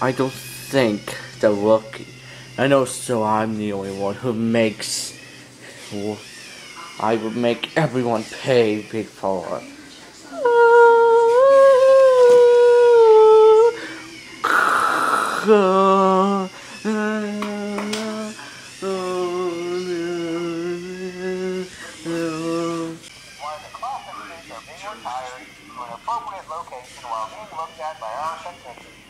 I don't think the rookie. I know, so I'm the only one who makes. I would make everyone pay before. location while being looked at by our technicians.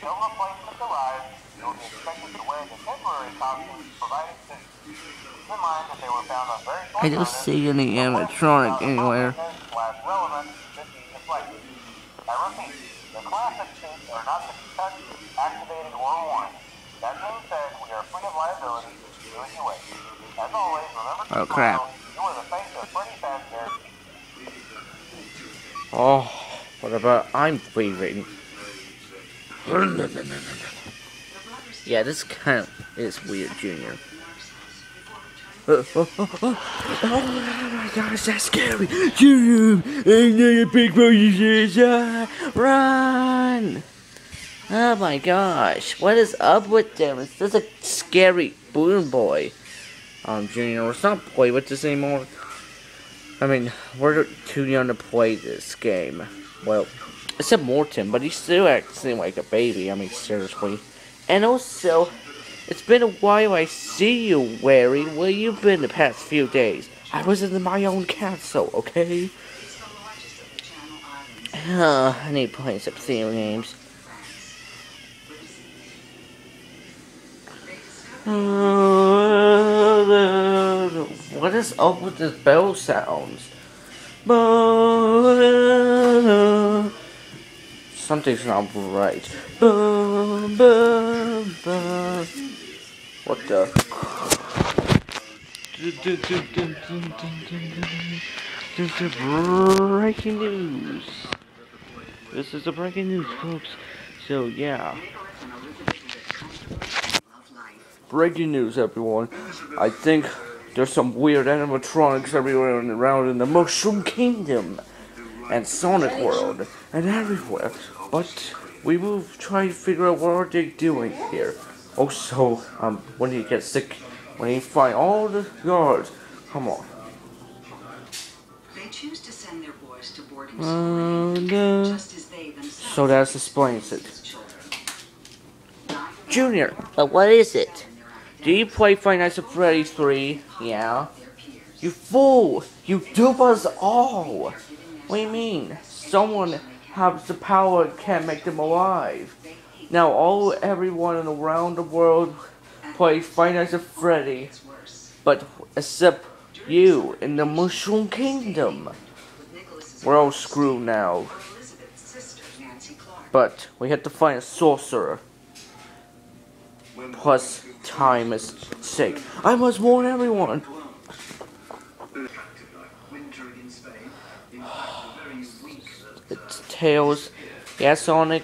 Until replacements arrive, you will be expected to wear the temporary costumes provided soon. Keep in mind that they were found on very short I don't see any animatronic anywhere. Slash relevant should be deflected. I repeat, the classic suits are not to be touched, activated, or worn. That being said, we are free of liability. Do as you wish. As always, remember to Oh, crap. You are the face of Freddy Fazbear. Oh, what about I'm leaving? Yeah, this kind of is weird, Junior. Oh, oh, oh, oh. my gosh, that's scary! Junior, ain't there a big voices? Ah, run! Oh my gosh, what is up with them? Is this a scary balloon boy? Um, Junior, let's not play with this anymore. I mean, we're too young to play this game. Well, except Morton, but he's still acting like a baby. I mean, seriously. And also, it's been a while I see you, Wary. Where you been the past few days? I was in my own castle, okay? Uh, I need to play some video games. What is up with this bell sounds? Something's not right. What the? Breaking news. This is the breaking news, folks. So yeah. Breaking news, everyone. I think there's some weird animatronics everywhere and around in the Mushroom Kingdom and Sonic World and everywhere. But we will try to figure out what are they doing here. Also, um, when you get sick, when you find all the guards, come on. They choose to send their boys to boarding Uh, school, no. just as they themselves So that explains it. as children. Not for Junior, uh, what is it? Do you play Five Nights at Freddy's 3? Yeah. You fool! You dupe us all! What do you mean? Someone has the power can't make them alive. Now all everyone in around the world plays Five Nights at Freddy, but except you in the Mushroom Kingdom. We're all screwed now. But we have to find a sorcerer. Plus, time is sake. I must warn everyone. It's Tails. Yeah, Sonic.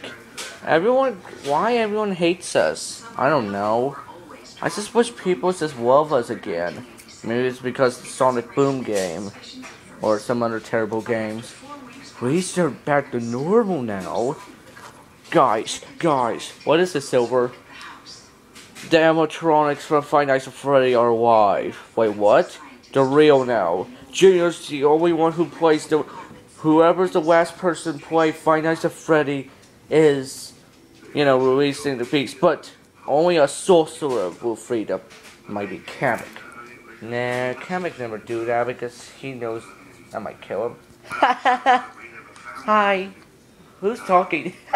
Everyone, why everyone hates us? I don't know. I just wish people just love us again. Maybe it's because the Sonic Boom game. Or some other terrible games. They're back to normal now. Guys, guys, what is this, Silver? The animatronics from Five Nights at Freddy are alive. Wait, what? They're real now. Junior's the only one who plays the. Whoever's the last person to play Five Nights at Freddy is, you know, releasing the beast. But only a sorcerer will free them. Might be Kamek. Nah, Kamek never do that because he knows I might kill him. Hi. Who's talking?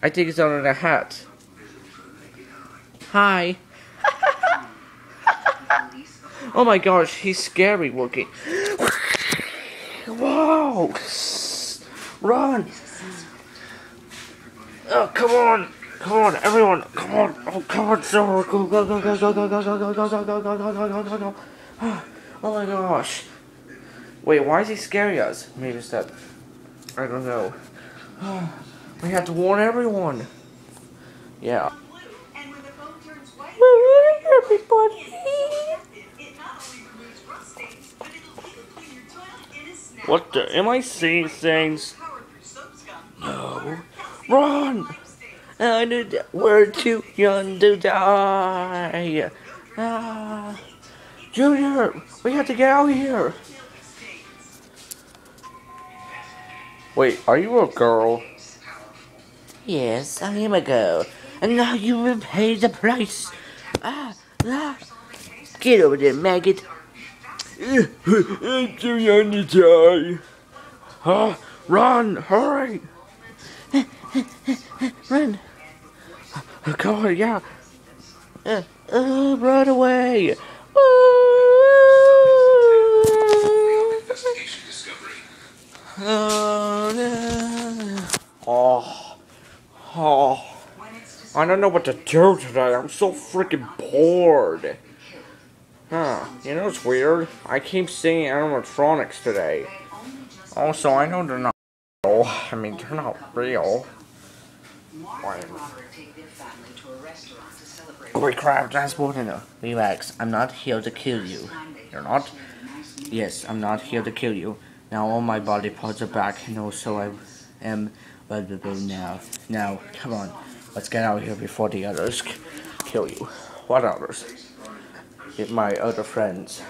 I think it's under the hat. Hi. Oh my gosh, he's scary looking. Whoa! Run! Oh, come on! Come on, everyone! Come on! Oh, come on, Silver! Go, go, go, go, go, go, go, go, go, go, go, go, go, go, go, go, go! Oh my gosh! Wait, why is he scaring us? Maybe it's that. I don't know. We have to warn everyone. Yeah. And when the phone turns white, Everybody. What the? Am I seeing things? No. Run! I did, we're too young to die. Ah. Junior, we have to get out of here. Wait, are you a girl? Yes, I am a girl. And now you will pay the price. Ah, ah. Get over there, maggot. I'm too young to die. Ah, run, hurry. run. Come on, yeah. Uh, uh, run away. Oh, no. oh, oh. I don't know what to do today. I'm so freaking bored. Huh. You know what's weird? I keep seeing animatronics today. Also, I know they're not real. I mean, they're not real. Holy crap, that's more than a Relax, I'm not here to kill you. You're not? Yes, I'm not here to kill you. Now all my body parts are back, and also I am blah, now. Now, come on. Let's get out of here before the others kill you. What others? Get my other friends.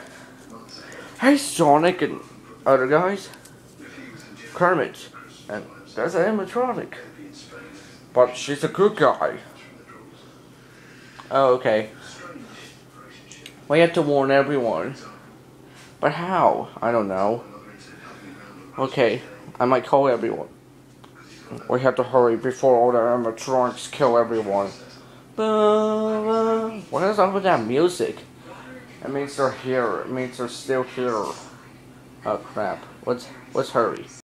Hey, Sonic and other guys. Kermit. And that's an animatronic. But she's a good guy. Oh, okay. We have to warn everyone. But how? I don't know. Okay, I might call everyone. We have to hurry before all the animatronics kill everyone. What is up with that music? It means they're here. It means they're still here. Oh crap. Let's let's hurry.